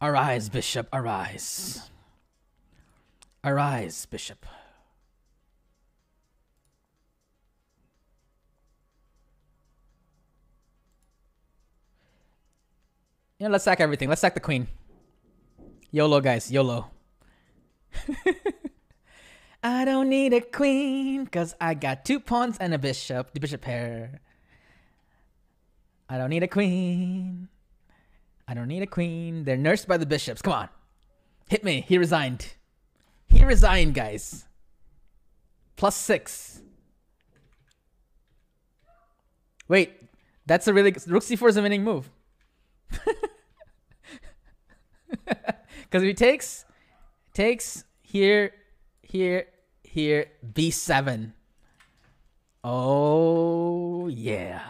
Arise, bishop, arise. Arise, bishop. Yeah, let's sack everything. Let's sack the queen. YOLO, guys. YOLO. I don't need a queen because I got two pawns and a bishop. The bishop pair. I don't need a queen. I don't need a queen. They're nursed by the bishops. Come on. Hit me. He resigned. He resigned, guys. Plus six. Wait, that's a really rook c4 is a winning move. Because if he takes, takes here, here, here, b7. Oh, yeah.